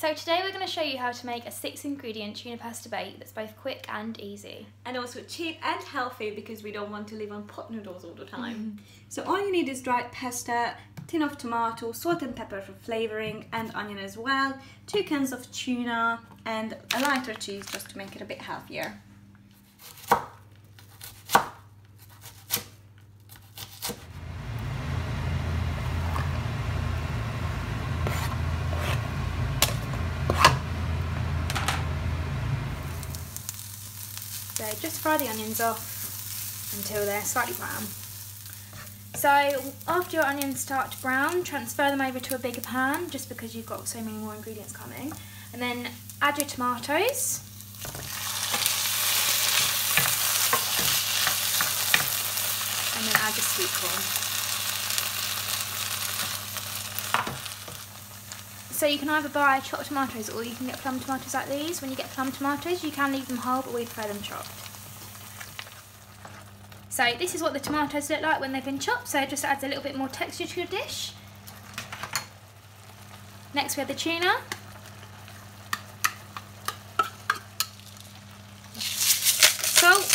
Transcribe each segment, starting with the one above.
so today we're going to show you how to make a six ingredient tuna pasta bake that's both quick and easy. And also cheap and healthy because we don't want to live on pot noodles all the time. So all you need is dried pasta, tin of tomato, salt and pepper for flavoring and onion as well, two cans of tuna and a lighter cheese just to make it a bit healthier. So just fry the onions off until they're slightly brown. So after your onions start to brown, transfer them over to a bigger pan just because you've got so many more ingredients coming. And then add your tomatoes. And then add your sweet corn. So you can either buy chopped tomatoes or you can get plum tomatoes like these. When you get plum tomatoes, you can leave them whole, but we prefer them chopped. So this is what the tomatoes look like when they've been chopped, so it just adds a little bit more texture to your dish. Next we have the tuna. Salt.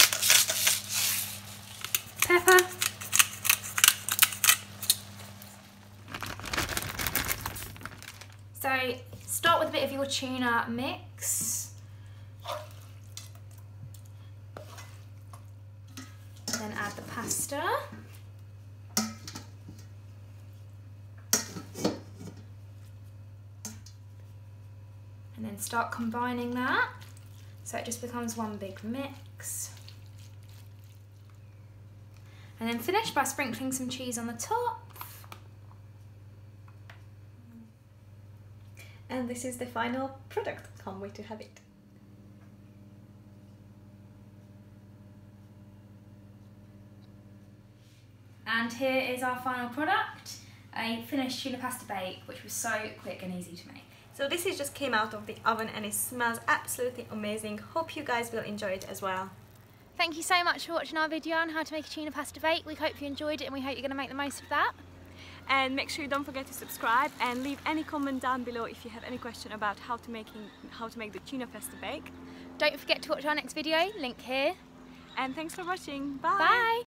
Pepper. So start with a bit of your tuna mix. Then add the pasta. And then start combining that so it just becomes one big mix. And then finish by sprinkling some cheese on the top. And this is the final product. Can't wait to have it. And here is our final product, a finished tuna pasta bake, which was so quick and easy to make. So this is just came out of the oven and it smells absolutely amazing. Hope you guys will enjoy it as well. Thank you so much for watching our video on how to make a tuna pasta bake. We hope you enjoyed it and we hope you're going to make the most of that. And make sure you don't forget to subscribe and leave any comment down below if you have any question about how to making how to make the tuna pasta bake. Don't forget to watch our next video, link here. And thanks for watching. Bye. Bye.